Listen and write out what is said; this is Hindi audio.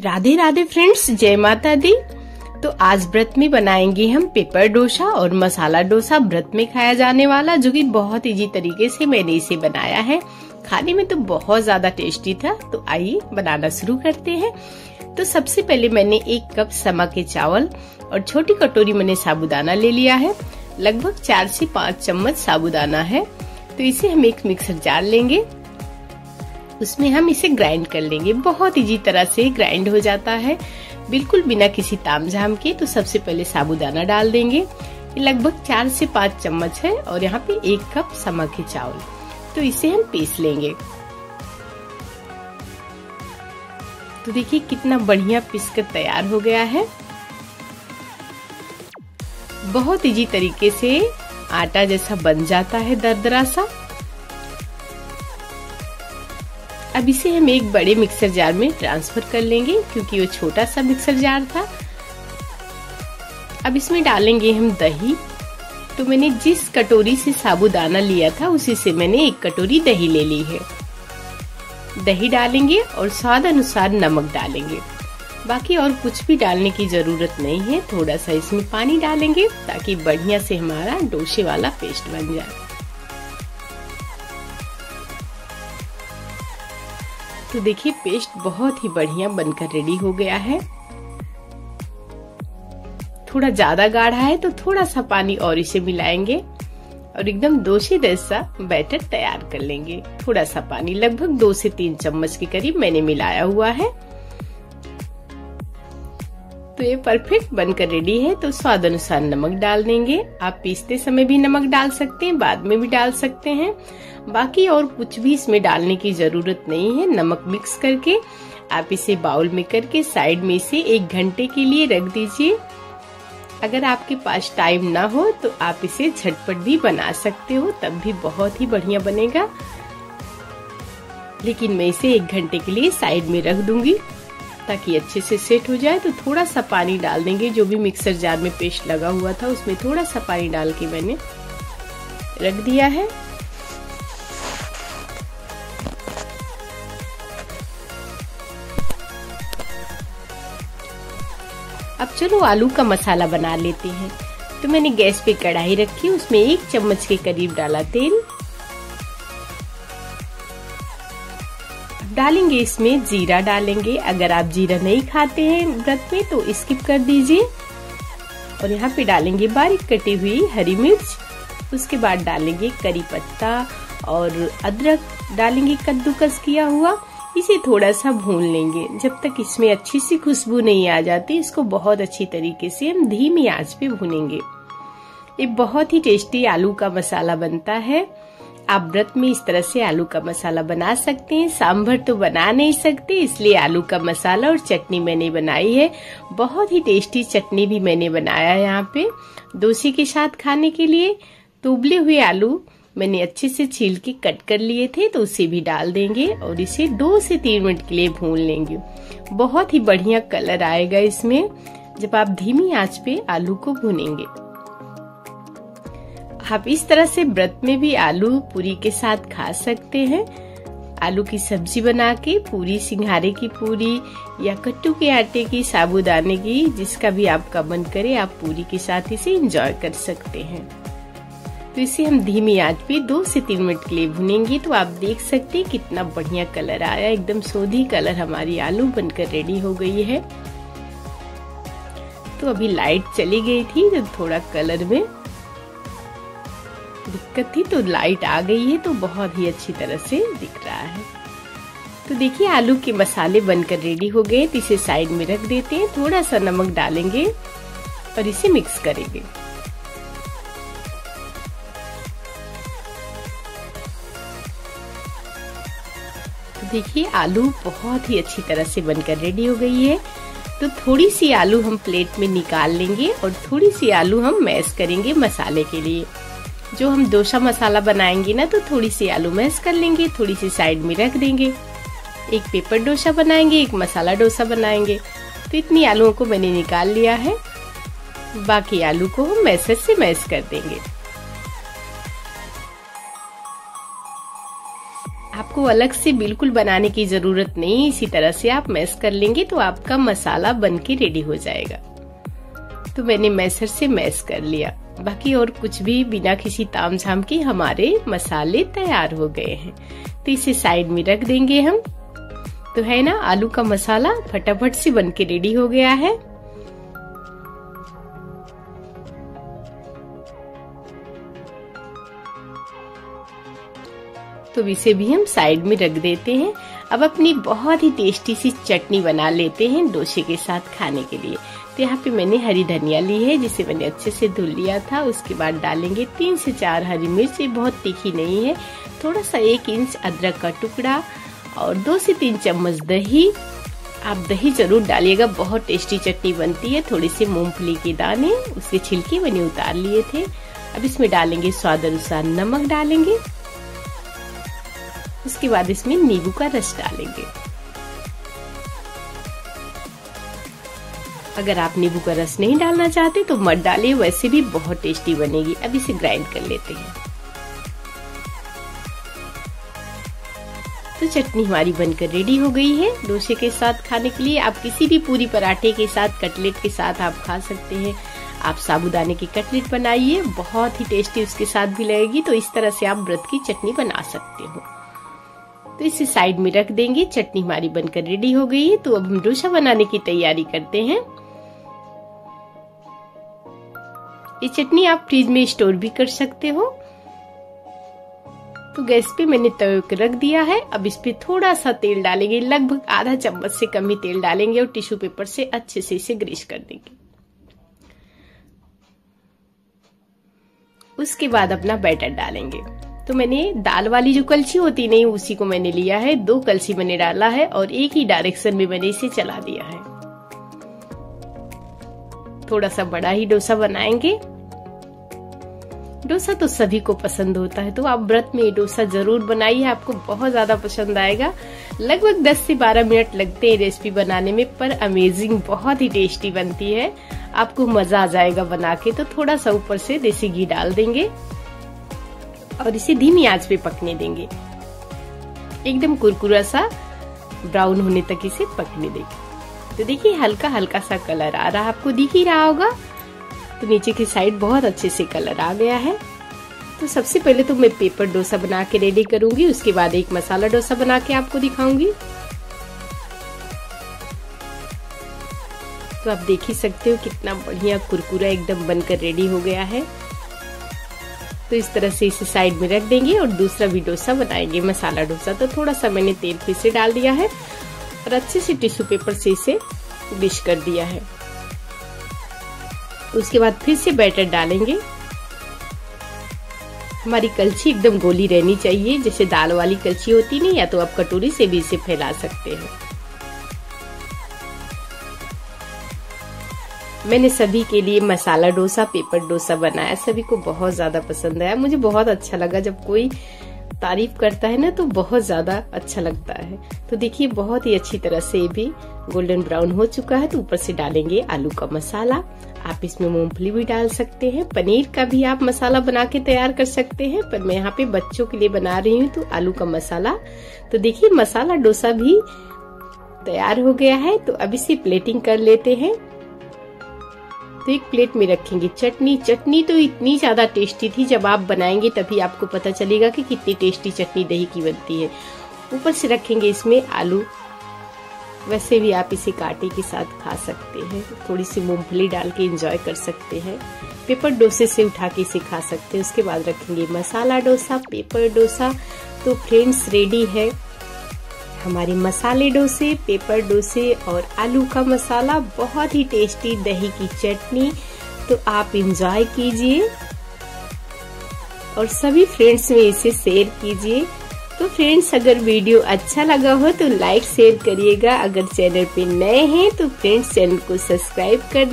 राधे राधे फ्रेंड्स, जय माता दी। तो आज व्रत में बनाएँगे हम पेपर डोसा और मसाला डोसा। व्रत में खाया जाने वाला, जो कि बहुत इजी तरीके से मैंने इसे बनाया है। खाने में तो बहुत ज़्यादा टेस्टी था तो आइए बनाना शुरू करते हैं। तो सबसे पहले मैंने एक कप समा के चावल और छोटी कटोरी मैंने साबुदाना ले लिया है। लगभग चार से पाँच चम्मच साबुदाना है। तो इसे हम एक मिक्सर जार लेंगे। उसमें हम इसे ग्राइंड कर लेंगे। बहुत इजी तरह से ग्राइंड हो जाता है। बिल्कुल बिना किसी तामझाम के तो सबसे पहले साबुदाना डाल देंगे। लगभग चार से पाँच चम्मच है और यहाँ पे एक कप समा के चावल। तो इसे हम पीस लेंगे। तो देखिए कितना बढ़िया पीस कर तैयार हो गया है। बहुत इजी तरीके से आटा जैसा बन जाता है दरदरा सा। अब इसे हम एक बड़े मिक्सर जार में ट्रांसफ़र कर लेंगे, क्योंकि वो छोटा सा मिक्सर जार था। अब इसमें डालेंगे हम दही। तो मैंने जिस कटोरी से साबुदाना लिया था, उसी से मैंने एक कटोरी दही ले ली है। दही डालेंगे और स्वाद अनुसार नमक डालेंगे। बाकी और कुछ भी डालने की ज़रूरत नहीं है। थोड़ा सा इसमें पानी डालेंगे, ताकि बढ़िया से हमारा डोसे वाला पेस्ट बन जाए। तो देखिए, पेस्ट बहुत ही बढ़िया बनकर रेडी हो गया है। थोड़ा ज़्यादा गाढ़ा है तो थोड़ा सा पानी और इसे मिलाएँगे और एकदम दो से जैसा बैटर तैयार कर लेंगे। थोड़ा सा पानी, लगभग दो से तीन चम्मच के करीब मैंने मिलाया हुआ है। तो ये परफेक्ट बनकर रेडी है तो स्वाद अनुसार नमक डाल देंगे। आप पीसते समय भी नमक डाल सकते हैं, बाद में भी डाल सकते हैं। बाकी और कुछ भी इसमें डालने की ज़रूरत नहीं है, नमक मिक्स करके। आप इसे बाउल में करके साइड में से एक घंटे के लिए रख दीजिए। अगर आपके पास टाइम ना हो तो आप इसे झटपट भी बना सकते हो, तब भी बहुत ही बढ़िया बनेगा। लेकिन मैं इसे एक घंटे के लिए साइड में रख दूँगी। ताकि अच्छे से सेट हो जाए तो थोड़ा सा पानी डाल देंगे, जो भी मिक्सर जार में पेस्ट लगा हुआ था, उसमें थोड़ा सा पानी डाल के मैंने रख दिया है। अब चलो आलू का मसाला बना लेते हैं। तो मैंने गैस पे कढ़ाई रखी, उसमें एक चम्मच के करीब डाला तेल। डालेंगे इसमें जीरा डालेंगे। अगर आप जीरा नहीं खाते हैं व्रत में तो स्किप कर दीजिए। और यहाँ पे डालेंगे बारीक कटी हुई हरी मिर्च। उसके बाद डालेंगे करी पत्ता और अदरक। डालेंगे कद्दूकस किया हुआ। इसे थोड़ा सा भून लेंगे। जब तक इसमें अच्छी सी खुशबू नहीं आ जाती, इसको बहुत अच्छी तरीके से हम धीमी आँच पे भूनेंगे। ये बहुत ही टेस्टी आलू का मसाला बनता है। आप व्रत में इस तरह से आलू का मसाला बना सकते हैं। सांभर तो बना नहीं सकते, इसलिए आलू का मसाला और चटनी मैंने बनाई है। बहुत ही टेस्टी चटनी भी मैंने बनाया है यहाँ पे। दोसी के साथ खाने के लिए तो उबले हुए आलू मैंने अच्छे से छील के कट कर लिए थे तो उसे भी डाल देंगे और इसे दो से तीन मिनट के लिए भून लेंगे। बहुत ही बढ़िया कलर आएगा इसमें। जब आप धीमी आँच पे आलू को भूनेंगे। आप इस तरह से व्रत में भी आलू पूरी के साथ खा सकते हैं। आलू की सब्ज़ी बना के, पूरी सिंघारे की पूरी या कट्टू के आटे की, साबुदाने की, जिसका भी आपका मन करे, आप पूरी के साथ इसे एंजॉय कर सकते हैं। तो इसे हम धीमी आँच पे दो से तीन मिनट के लिए भुनेंगे तो आप देख सकते हैं कितना बढ़िया कलर आया। एकदम सोधी कलर हमारी आलू बनकर रेडी हो गई है। तो अभी लाइट चली गई थी तो थोड़ा कलर में दिक्कत थी तो लाइट आ गई है तो बहुत ही अच्छी तरह से दिख रहा है। तो देखिए, आलू के मसाले बनकर रेडी हो गए तो इसे साइड में रख देते हैं। थोड़ा सा नमक डालेंगे और इसे मिक्स करेंगे। तो देखिए, आलू बहुत ही अच्छी तरह से बनकर रेडी हो गई है। तो थोड़ी सी आलू हम प्लेट में निकाल लेंगे और थोड़ी सी आलू हम मैश करेंगे मसाले के लिए। जो हम डोसा मसाला बनाएँगे ना तो थोड़ी सी आलू मैश कर लेंगे, थोड़ी सी साइड में रख देंगे। एक पेपर डोसा बनाएँगे, एक मसाला डोसा बनाएँगे। तो इतनी आलूओं को मैंने निकाल लिया है। बाकी आलू को हम मैसेज से मैश कर देंगे। आपको अलग से बिल्कुल बनाने की ज़रूरत नहीं, इसी तरह से आप मैश कर लेंगे तो आपका मसाला बन के रेडी हो जाएगा। तो मैंने मैसर से मैस कर लिया। बाकी और कुछ भी बिना किसी ताम झाम के हमारे मसाले तैयार हो गए हैं। तो इसे साइड में रख देंगे हम। तो है ना, आलू का मसाला फटाफट से बन के रेडी हो गया है। तो इसे भी हम साइड में रख देते हैं। अब अपनी बहुत ही टेस्टी सी चटनी बना लेते हैं डोसे के साथ खाने के लिए। तो यहाँ पे मैंने हरी धनिया ली है, जिसे मैंने अच्छे से धुल लिया था। उसके बाद डालेंगे तीन से चार हरी मिर्च ये बहुत तीखी नहीं है। थोड़ा सा एक इंच अदरक का टुकड़ा और दो से तीन चम्मच दही। आप दही ज़रूर डालिएगा, बहुत टेस्टी चटनी बनती है। थोड़ी सी मूंगफली के दाने उसके छिलके मैंने उतार लिए थे। अब इसमें डालेंगे स्वाद अनुसार नमक डालेंगे। उसके बाद इसमें नींबू का रस डालेंगे। अगर आप नींबू का रस नहीं डालना चाहते तो मत डालिए, वैसे भी बहुत टेस्टी बनेगी। अब इसे ग्राइंड कर लेते हैं। तो चटनी हमारी बनकर रेडी हो गई है। डोसे के साथ खाने के लिए आप किसी भी पूरी पराठे के साथ, कटलेट के साथ आप खा सकते हैं। आप साबुदाने की कटलेट बनाइए, बहुत ही टेस्टी उसके साथ भी लगेगी। तो इस तरह से आप व्रत की चटनी बना सकते हो। तो इसे साइड में रख देंगे। चटनी हमारी बनकर रेडी हो गई है। तो अब हम डोसा बनाने की तैयारी करते हैं। ये चटनी आप फ्रिज में स्टोर भी कर सकते हो। तो गैस पे मैंने तवे को रख दिया है। अब इस पे थोड़ा सा तेल डालेंगे। लगभग आधा चम्मच से कम ही तेल डालेंगे और टिश्यू पेपर से अच्छे से इसे ग्रीस कर देंगे। उसके बाद अपना बैटर डालेंगे। तो मैंने दाल वाली जो कलछी होती नहीं, उसी को मैंने लिया है। दो कलछी मैंने डाला है और एक ही डायरेक्शन में मैंने इसे चला दिया है। थोड़ा सा बड़ा ही डोसा बनाएँगे। डोसा तो सभी को पसंद होता है तो आप व्रत में ये डोसा ज़रूर बनाइए, आपको बहुत ज़्यादा पसंद आएगा। लगभग 10 से 12 मिनट लगते हैं रेसिपी बनाने में, पर अमेजिंग बहुत ही टेस्टी बनती है। आपको मज़ा आ जाएगा बना के तो थोड़ा सा ऊपर से देसी घी डाल देंगे, और इसे धीमी आँच पे पकने देंगे। एकदम कुरकुरा सा ब्राउन होने तक इसे पकने देंगे। तो देखिए हल्का हल्का सा कलर आ रहा आपको दिख ही रहा होगा तो नीचे की साइड बहुत अच्छे से कलर आ गया है। तो सबसे पहले तो मैं पेपर डोसा बना के रेडी करूँगी, उसके बाद एक मसाला डोसा बना के आपको दिखाऊँगी। तो आप देख ही सकते हो कितना बढ़िया कुरकुरा एकदम बनकर रेडी हो गया है। तो इस तरह से इसे साइड में रख देंगे और दूसरा भी डोसा बनाएँगे। मसाला डोसा तो थोड़ा सा मैंने तेल फिर से डाल दिया है और अच्छे से टिश्यू पेपर से इसे डिश कर दिया है। उसके बाद फिर से बैटर डालेंगे। हमारी कलछी एकदम गोली रहनी चाहिए, जैसे दाल वाली कलछी होती नहीं, या तो आप कटोरी से भी इसे फैला सकते हैं। मैंने सभी के लिए मसाला डोसा, पेपर डोसा बनाया। सभी को बहुत ज़्यादा पसंद आया। मुझे बहुत अच्छा लगा जब कोई तारीफ़ करता है ना तो बहुत ज़्यादा अच्छा लगता है। तो देखिए, बहुत ही अच्छी तरह से भी गोल्डन ब्राउन हो चुका है तो ऊपर से डालेंगे आलू का मसाला। आप इसमें मूंगफली भी डाल सकते हैं, पनीर का भी आप मसाला बना के तैयार कर सकते हैं, पर मैं यहाँ पे बच्चों के लिए बना रही हूँ तो आलू का मसाला। तो देखिए, मसाला डोसा भी तैयार हो गया है तो अब इसे प्लेटिंग कर लेते हैं। तो एक प्लेट में रखेंगे। चटनी चटनी तो इतनी ज़्यादा टेस्टी थी, जब आप बनाएँगे तभी आपको पता चलेगा कि कितनी टेस्टी चटनी दही की बनती है। ऊपर से रखेंगे इसमें आलू। वैसे भी आप इसे काटे के साथ खा सकते हैं। थोड़ी सी मूंगफली डाल के एंजॉय कर सकते हैं। पेपर डोसे से उठा के इसे खा सकते हैं। उसके बाद रखेंगे मसाला डोसा पेपर डोसा। तो फ्रेंड्स रेडी है। हमारे मसाले डोसे, पेपर डोसे और आलू का मसाला, बहुत ही टेस्टी दही की चटनी। तो आप इंजॉय कीजिए। और सभी फ्रेंड्स में इसे शेयर कीजिए। तो फ्रेंड्स अगर वीडियो अच्छा लगा हो तो लाइक शेयर करिएगा। अगर चैनल पे नए हैं तो फ्रेंड्स चैनल को सब्सक्राइब कर